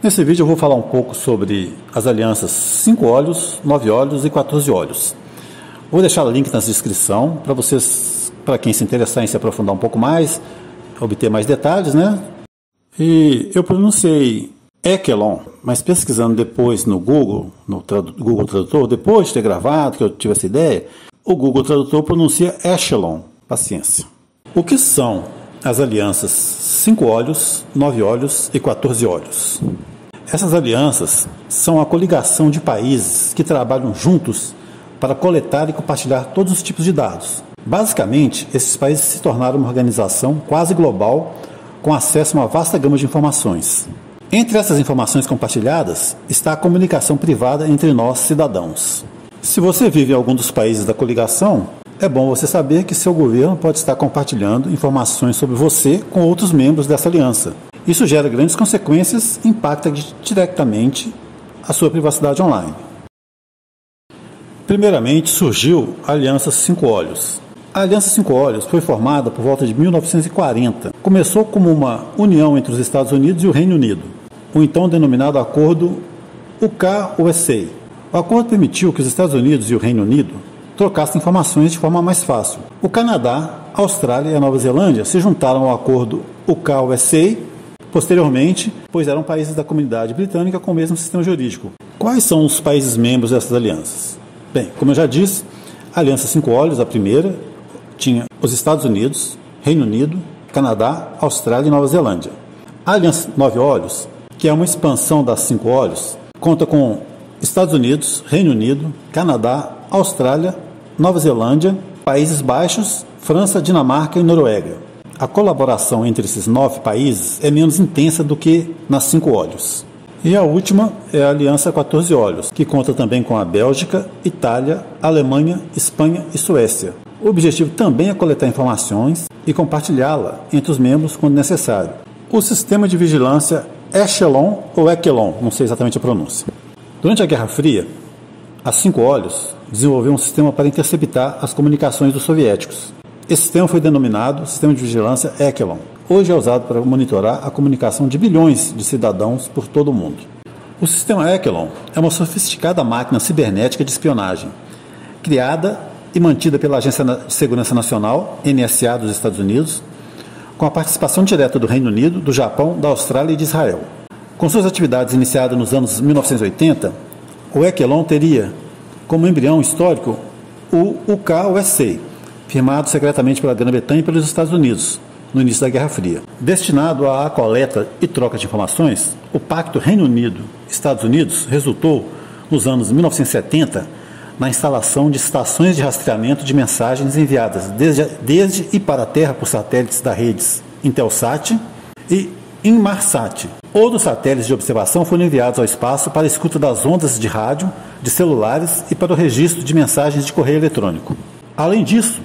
Nesse vídeo eu vou falar um pouco sobre as alianças 5 olhos, 9 olhos e 14 olhos. Vou deixar o link na descrição para vocês, para quem se interessar em se aprofundar um pouco mais, obter mais detalhes, né? E eu pronunciei Ekelon, mas pesquisando depois no Google, no Google Tradutor, depois de ter gravado, que eu tive essa ideia, o Google Tradutor pronuncia Echelon. Paciência. O que são as alianças 5 olhos, 9 olhos e 14 olhos? Essas alianças são a coligação de países que trabalham juntos para coletar e compartilhar todos os tipos de dados. Basicamente, esses países se tornaram uma organização quase global com acesso a uma vasta gama de informações. Entre essas informações compartilhadas está a comunicação privada entre nós, cidadãos. Se você vive em algum dos países da coligação, é bom você saber que seu governo pode estar compartilhando informações sobre você com outros membros dessa aliança, isso gera grandes consequências e impacta diretamente a sua privacidade online. Primeiramente, surgiu a Aliança Cinco Olhos. A Aliança Cinco Olhos foi formada por volta de 1940. Começou como uma união entre os Estados Unidos e o Reino Unido, o então denominado Acordo UK-USA. O acordo permitiu que os Estados Unidos e o Reino Unido trocassem informações de forma mais fácil. O Canadá, Austrália e a Nova Zelândia se juntaram ao acordo UK-USA posteriormente, pois eram países da comunidade britânica com o mesmo sistema jurídico. Quais são os países membros dessas alianças? Bem, como eu já disse, a Aliança Cinco Olhos, a primeira, tinha os Estados Unidos, Reino Unido, Canadá, Austrália e Nova Zelândia. A Aliança Nove Olhos, que é uma expansão das Cinco Olhos, conta com Estados Unidos, Reino Unido, Canadá, Austrália, Nova Zelândia, Países Baixos, França, Dinamarca e Noruega a colaboração entre esses nove países é menos intensa do que nas cinco olhos. E a última é a Aliança 14 Olhos, que conta também com a Bélgica, Itália, Alemanha, Espanha e Suécia. O objetivo também é coletar informações e compartilhá-la entre os membros quando necessário. O sistema de vigilância Echelon ou Echelon, não sei exatamente a pronúncia. Durante a Guerra Fria, a Cinco Olhos desenvolveu um sistema para interceptar as comunicações dos soviéticos. Esse sistema foi denominado Sistema de Vigilância Echelon. Hoje é usado para monitorar a comunicação de bilhões de cidadãos por todo o mundo. O sistema Echelon é uma sofisticada máquina cibernética de espionagem, criada e mantida pela Agência de Segurança Nacional, NSA dos Estados Unidos, com a participação direta do Reino Unido, do Japão, da Austrália e de Israel. Com suas atividades iniciadas nos anos 1980, o Echelon teria como embrião histórico o UK-USA, firmado secretamente pela Grã-Bretanha e pelos Estados Unidos no início da Guerra Fria. Destinado à coleta e troca de informações, o Pacto Reino Unido-Estados Unidos resultou, nos anos 1970, na instalação de estações de rastreamento de mensagens enviadas desde, desde e para a Terra por satélites da redes Intelsat e Inmarsat. Outros satélites de observação foram enviados ao espaço para a escuta das ondas de rádio, de celulares e para o registro de mensagens de correio eletrônico. Além disso,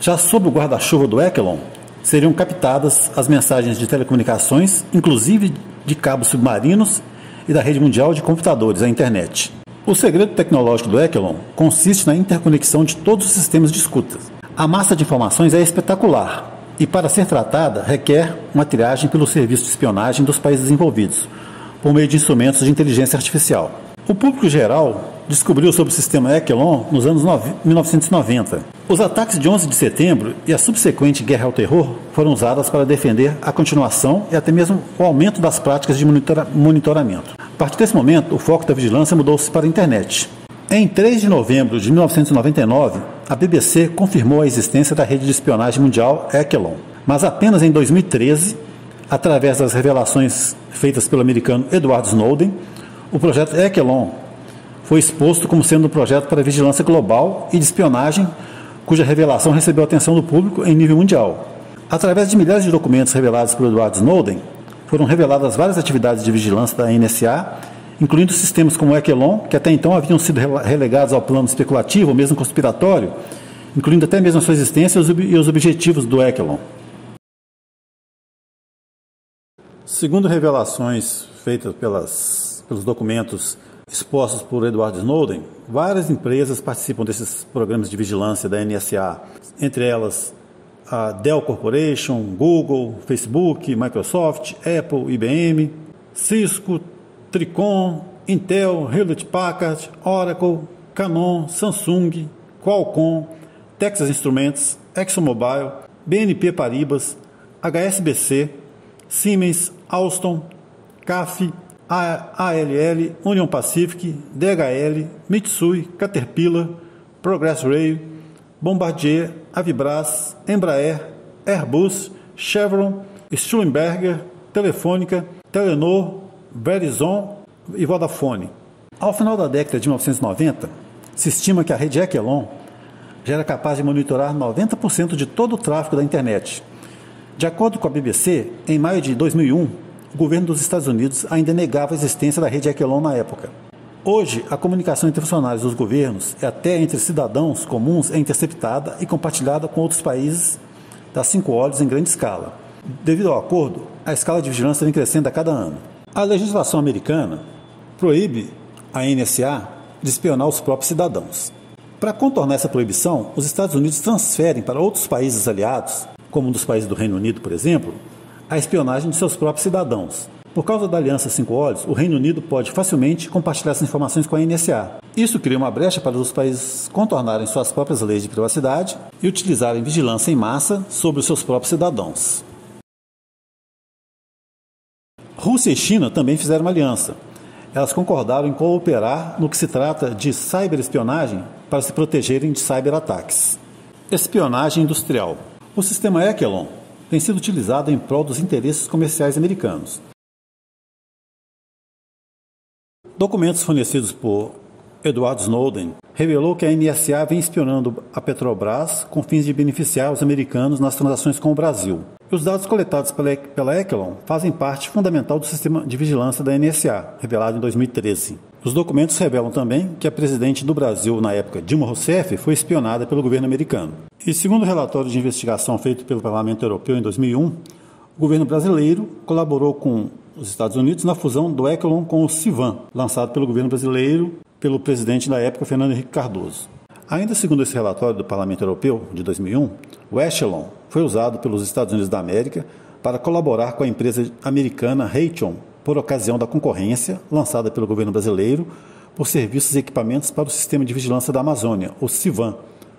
já sob o guarda-chuva do Echelon, seriam captadas as mensagens de telecomunicações, inclusive de cabos submarinos e da rede mundial de computadores, a internet. O segredo tecnológico do Echelon consiste na interconexão de todos os sistemas de escuta. A massa de informações é espetacular e, para ser tratada, requer uma triagem pelo serviço de espionagem dos países envolvidos, por meio de instrumentos de inteligência artificial. O público geral descobriu sobre o sistema Echelon nos anos 1990. Os ataques de 11 de setembro e a subsequente guerra ao terror foram usadas para defender a continuação e até mesmo o aumento das práticas de monitora monitoramento. A partir desse momento, o foco da vigilância mudou-se para a internet. Em 3 de novembro de 1999, a BBC confirmou a existência da rede de espionagem mundial Echelon, mas apenas em 2013, através das revelações feitas pelo americano Edward Snowden, o projeto Echelon foi exposto como sendo um projeto para vigilância global e de espionagem, cuja revelação recebeu atenção do público em nível mundial. Através de milhares de documentos revelados por Edward Snowden, foram reveladas várias atividades de vigilância da NSA, incluindo sistemas como o Echelon, que até então haviam sido relegados ao plano especulativo ou mesmo conspiratório, incluindo até mesmo a sua existência e os objetivos do Echelon. Segundo revelações feitas pelas, pelos documentos expostos por Edward Snowden, várias empresas participam desses programas de vigilância da NSA, entre elas a Dell Corporation, Google, Facebook, Microsoft, Apple, IBM. Cisco, Tricom, Intel, Hewlett Packard, Oracle, Canon, Samsung, Qualcomm, Texas Instruments, ExxonMobil, BNP Paribas, HSBC, Siemens, Alstom, CAF, ALL, Union Pacific, DHL, Mitsui, Caterpillar, Progress Rail, Bombardier, Avibras, Embraer, Airbus, Chevron, Schlumberger, Telefônica, Telenor, Verizon e Vodafone. Ao final da década de 1990, se estima que a rede Ekelon já era capaz de monitorar 90% de todo o tráfego da internet. De acordo com a BBC, em maio de 2001, o governo dos Estados Unidos ainda negava a existência da rede Equilon na época. Hoje, a comunicação entre funcionários dos governos e até entre cidadãos comuns é interceptada e compartilhada com outros países das cinco olhos em grande escala. Devido ao acordo, a escala de vigilância vem crescendo a cada ano. A legislação americana proíbe a NSA de espionar os próprios cidadãos. Para contornar essa proibição, os Estados Unidos transferem para outros países aliados, como um dos países do Reino Unido, por exemplo, a espionagem de seus próprios cidadãos. Por causa da Aliança Cinco Olhos, o Reino Unido pode facilmente compartilhar essas informações com a NSA. Isso cria uma brecha para os países contornarem suas próprias leis de privacidade e utilizarem vigilância em massa sobre os seus próprios cidadãos. Rússia e China também fizeram uma aliança. Elas concordaram em cooperar no que se trata de cyberespionagem para se protegerem de cyberataques. Espionagem industrial. O sistema Echelon tem sido utilizado em prol dos interesses comerciais americanos. Documentos fornecidos por Edward Snowden revelou que a NSA vem espionando a Petrobras com fins de beneficiar os americanos nas transações com o Brasil. Os dados coletados pela, pela Echelon fazem parte fundamental do sistema de vigilância da NSA, revelado em 2013. Os documentos revelam também que a presidente do Brasil, na época, Dilma Rousseff, foi espionada pelo governo americano. E segundo o relatório de investigação feito pelo Parlamento Europeu em 2001, o governo brasileiro colaborou com os Estados Unidos na fusão do Echelon com o Civan, lançado pelo governo brasileiro pelo presidente da época, Fernando Henrique Cardoso. Ainda segundo esse relatório do Parlamento Europeu de 2001, o Echelon foi usado pelos Estados Unidos da América para colaborar com a empresa americana Raytheon por ocasião da concorrência lançada pelo governo brasileiro por serviços e equipamentos para o Sistema de Vigilância da Amazônia, o CIVAM.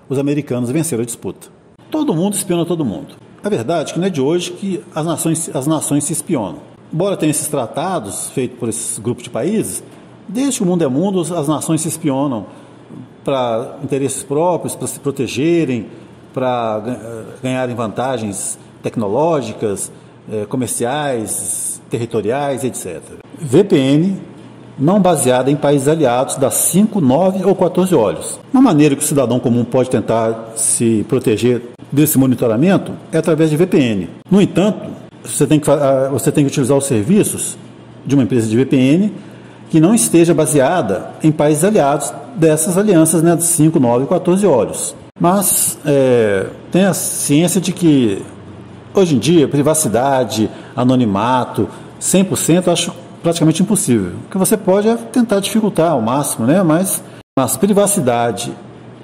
Os americanos venceram a disputa. Todo mundo espiona todo mundo. A verdade é que não é de hoje que as nações, as nações se espionam. Embora tenha esses tratados feitos por esses grupos de países, desde que o mundo é mundo, as nações se espionam para interesses próprios, para se protegerem, para eh, ganharem vantagens tecnológicas, eh, comerciais, territoriais, etc. VPN não baseada em países aliados dá 5, 9 ou 14 olhos. Uma maneira que o cidadão comum pode tentar se proteger desse monitoramento é através de VPN. No entanto, você tem que, ah, você tem que utilizar os serviços de uma empresa de VPN que não esteja baseada em países aliados dessas alianças né, de 5, 9 e 14 olhos. Mas é, tem a ciência de que Hoje em dia, privacidade, anonimato, 100% acho praticamente impossível. O que você pode é tentar dificultar ao máximo, né? mas, mas privacidade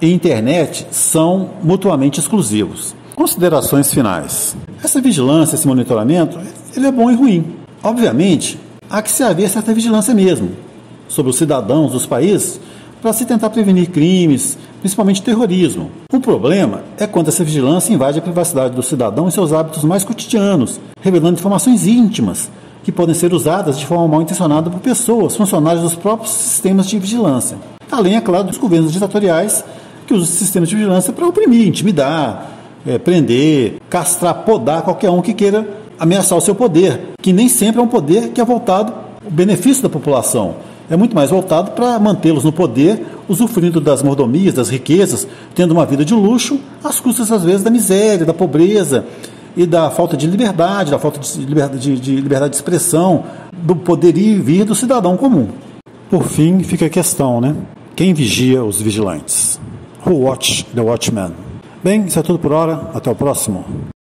e internet são mutuamente exclusivos. Considerações finais. Essa vigilância, esse monitoramento, ele é bom e ruim. Obviamente, há que se haver certa vigilância mesmo sobre os cidadãos dos países para se tentar prevenir crimes, principalmente terrorismo. O problema é quando essa vigilância invade a privacidade do cidadão e seus hábitos mais cotidianos, revelando informações íntimas que podem ser usadas de forma mal intencionada por pessoas, funcionários dos próprios sistemas de vigilância. Além, é claro, dos governos ditatoriais que usam sistemas de vigilância para oprimir, intimidar, é, prender, castrar, podar qualquer um que queira ameaçar o seu poder, que nem sempre é um poder que é voltado ao benefício da população é muito mais voltado para mantê-los no poder, usufruindo das mordomias, das riquezas, tendo uma vida de luxo, às custas, às vezes, da miséria, da pobreza e da falta de liberdade, da falta de liberdade de, de, liberdade de expressão, do poder ir e vir do cidadão comum. Por fim, fica a questão, né? Quem vigia os vigilantes? Who watch the watchman? Bem, isso é tudo por hora. Até o próximo.